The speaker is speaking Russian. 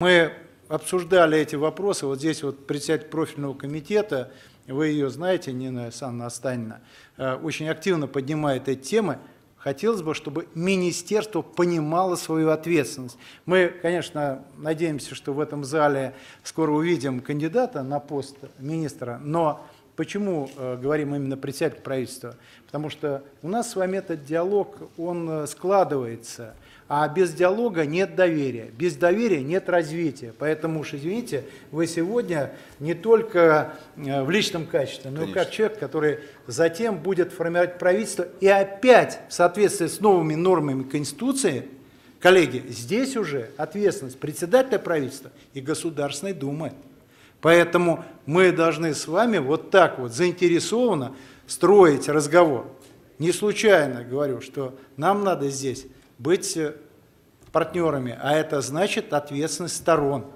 Мы обсуждали эти вопросы, вот здесь вот председатель профильного комитета, вы ее знаете, Нина Александровна Останина, э, очень активно поднимает эти темы. Хотелось бы, чтобы министерство понимало свою ответственность. Мы, конечно, надеемся, что в этом зале скоро увидим кандидата на пост министра, но почему э, говорим именно председатель правительства? Потому что у нас с вами этот диалог, он э, складывается – а без диалога нет доверия. Без доверия нет развития. Поэтому уж извините, вы сегодня не только э, в личном качестве, но и как человек, который затем будет формировать правительство. И опять в соответствии с новыми нормами Конституции, коллеги, здесь уже ответственность председателя правительства и Государственной Думы. Поэтому мы должны с вами вот так вот заинтересованно строить разговор. Не случайно говорю, что нам надо здесь быть партнерами, а это значит ответственность сторон.